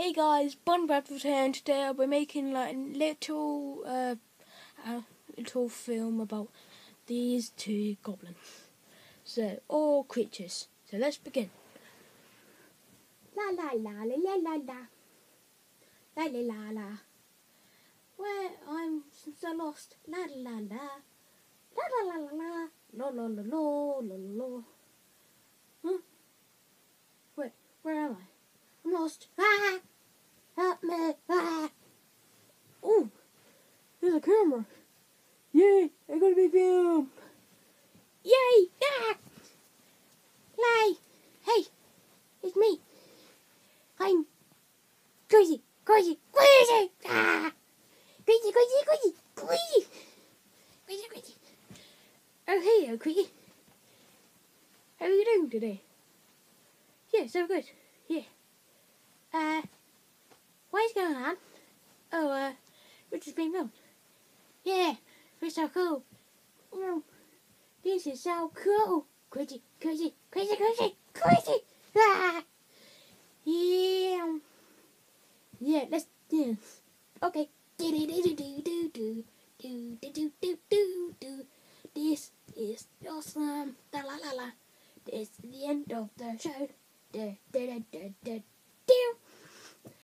Hey guys, Bon Bradford here, and today be making like a little, uh, a little film about these two goblins. So, all creatures. So let's begin. La la la la la la la. La la la la. Where I'm so lost. La la la la. La la la la la. La la la la la la. Huh? Wait, where am I? I'm lost. Ah! Help me! Ah! Oh, a camera. Yay, I gotta be film. Yay! Ah! Lay! Hey! It's me! I'm crazy! Crazy! Crazy! Ah! Crazy! Crazy! Crazy! Crazy! Crazy! Crazy! Oh, hey, Oakley. How are you doing today? Yeah, so good. Yeah. Uh, what is going on? Oh, uh, Richard's being filmed. Yeah, we're so cool. Know, this is so cool. Crazy, crazy, crazy, crazy, crazy. Ah! Yeah. Yeah, let's dance. Okay. Do do do do do do do do do do do do. This is awesome. Da la la la. This is the end of the show. Da da da da da